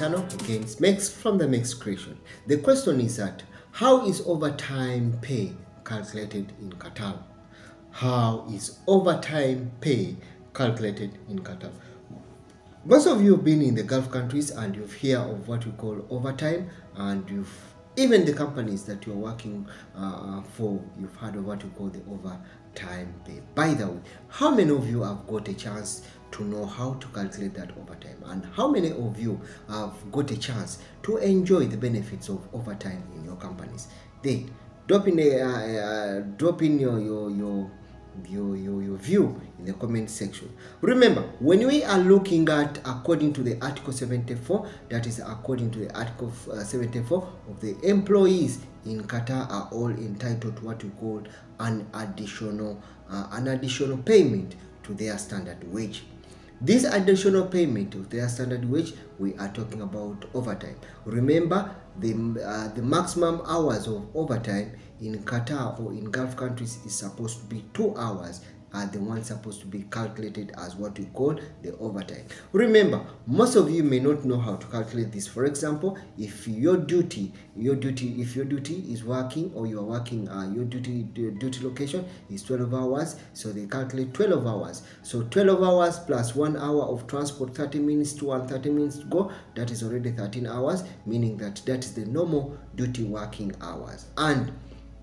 again it's Mex from the Mex Creation. The question is that how is overtime pay calculated in Qatar? How is overtime pay calculated in Qatar? Most of you have been in the Gulf countries and you've heard of what we call overtime and you've even the companies that you're working uh, for, you've heard of what you call the overtime pay. By the way, how many of you have got a chance to know how to calculate that overtime and how many of you have got a chance to enjoy the benefits of overtime in your companies then drop in uh, uh, drop in your your your your, your, view in the comment section. Remember, when we are looking at according to the Article 74, that is according to the Article uh, 74 of the employees in Qatar are all entitled to what we call an additional uh, an additional payment to their standard wage. This additional payment of their standard wage, we are talking about overtime. Remember, the, uh, the maximum hours of overtime in Qatar or in Gulf countries is supposed to be two hours are the ones supposed to be calculated as what we call the overtime. Remember, most of you may not know how to calculate this. For example, if your duty, your duty, if your duty is working or you are working, uh, your duty duty location is 12 hours, so they calculate 12 hours. So 12 hours plus one hour of transport, 30 minutes to and 30 minutes to go, that is already 13 hours, meaning that that is the normal duty working hours. And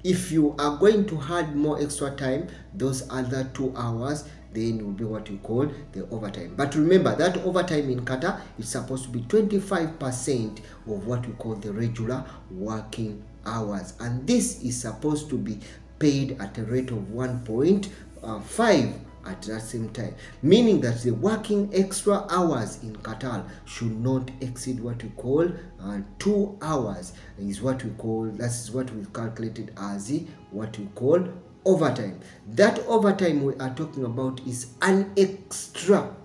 if you are going to add more extra time those other two hours then will be what you call the overtime. But remember that overtime in qatar is supposed to be 25 percent of what we call the regular working hours. And this is supposed to be paid at a rate of 1.5 at that same time meaning that the working extra hours in qatar should not exceed what we call uh, two hours is what we call that's what we've calculated as the, what we call overtime. That overtime we are talking about is an extra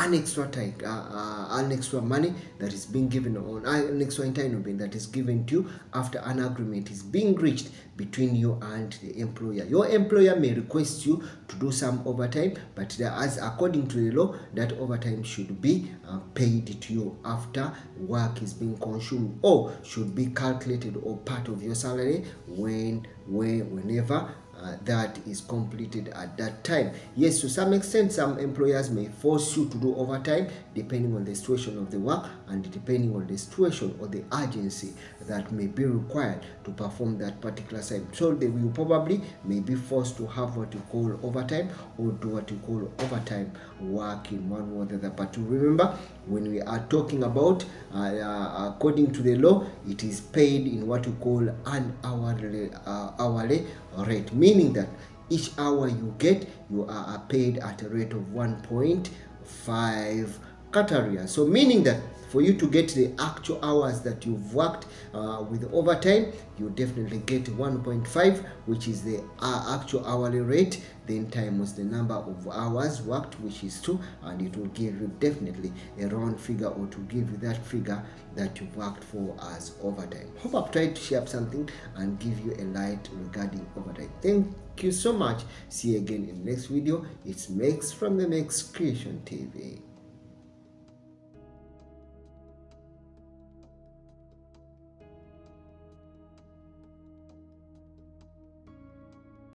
an extra time, uh, uh, an extra money that is being given on an extra entitlement that is given to you after an agreement is being reached between you and the employer. Your employer may request you to do some overtime, but as according to the law, that overtime should be uh, paid to you after work is being consumed or should be calculated or part of your salary when, when whenever uh, that is completed at that time. Yes, to some extent, some employers may force you to do overtime depending on the situation of the work and depending on the situation or the urgency that may be required to perform that particular site. So they will probably may be forced to have what you call overtime or do what you call overtime work in one way or the other. But remember, when we are talking about uh, uh, according to the law, it is paid in what you call an hourly uh, hourly rate, meaning that each hour you get, you are paid at a rate of 1.5 Qataria. So meaning that for you to get the actual hours that you've worked uh, with overtime you definitely get 1.5 which is the uh, actual hourly rate. Then times the number of hours worked which is 2 and it will give you definitely a round figure or to give you that figure that you worked for as overtime. Hope i've tried to share something and give you a light regarding overtime. Thank you so much. See you again in the next video. It's mex from the mex creation tv